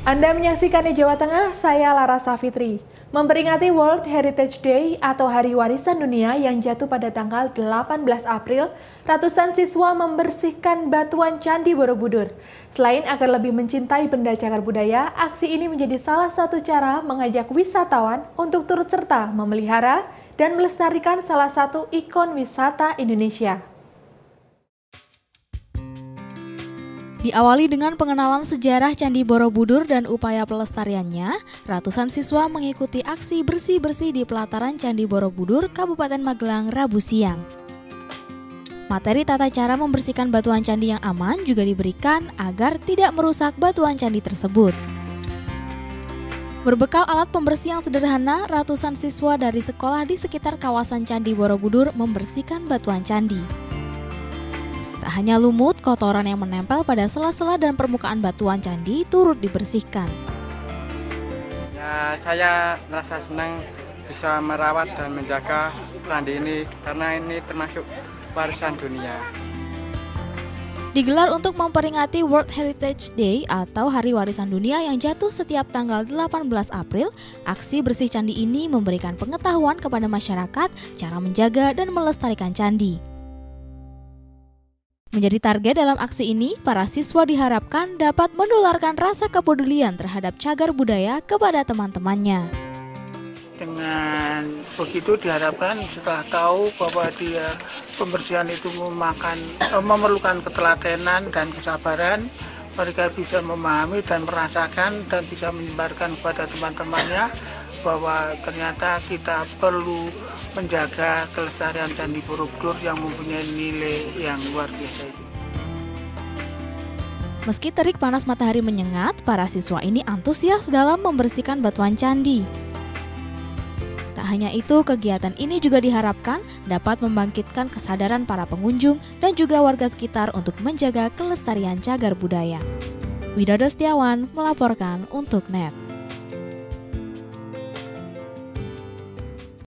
Anda menyaksikan di Jawa Tengah, saya Lara Safitri. Memperingati World Heritage Day atau Hari Warisan Dunia yang jatuh pada tanggal 18 April, ratusan siswa membersihkan batuan Candi Borobudur. Selain agar lebih mencintai benda cagar budaya, aksi ini menjadi salah satu cara mengajak wisatawan untuk turut serta memelihara dan melestarikan salah satu ikon wisata Indonesia. Diawali dengan pengenalan sejarah Candi Borobudur dan upaya pelestariannya, ratusan siswa mengikuti aksi bersih-bersih di pelataran Candi Borobudur, Kabupaten Magelang, Rabu siang. Materi tata cara membersihkan batuan candi yang aman juga diberikan agar tidak merusak batuan candi tersebut. Berbekal alat pembersih yang sederhana, ratusan siswa dari sekolah di sekitar kawasan Candi Borobudur membersihkan batuan candi. Tak hanya lumut, kotoran yang menempel pada sela-sela dan permukaan batuan candi turut dibersihkan. Ya, saya merasa senang bisa merawat dan menjaga candi ini karena ini termasuk warisan dunia. Digelar untuk memperingati World Heritage Day atau Hari Warisan Dunia yang jatuh setiap tanggal 18 April, aksi bersih candi ini memberikan pengetahuan kepada masyarakat cara menjaga dan melestarikan candi. Menjadi target dalam aksi ini, para siswa diharapkan dapat menularkan rasa kepedulian terhadap cagar budaya kepada teman-temannya. Dengan begitu diharapkan setelah tahu bahwa dia pembersihan itu memakan, eh, memerlukan ketelatenan dan kesabaran, mereka bisa memahami dan merasakan dan bisa menyebarkan kepada teman-temannya bahwa ternyata kita perlu menjaga kelestarian Candi Borobudur yang mempunyai nilai yang luar biasa itu. Meski terik panas matahari menyengat, para siswa ini antusias dalam membersihkan batuan candi. Tak hanya itu, kegiatan ini juga diharapkan dapat membangkitkan kesadaran para pengunjung dan juga warga sekitar untuk menjaga kelestarian cagar budaya. Widodo Setiawan melaporkan untuk NET.